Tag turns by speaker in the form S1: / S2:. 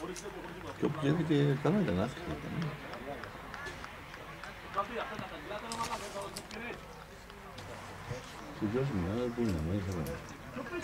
S1: Que eu podia ter Canadá, né? Subiu as meninas, bunha, mas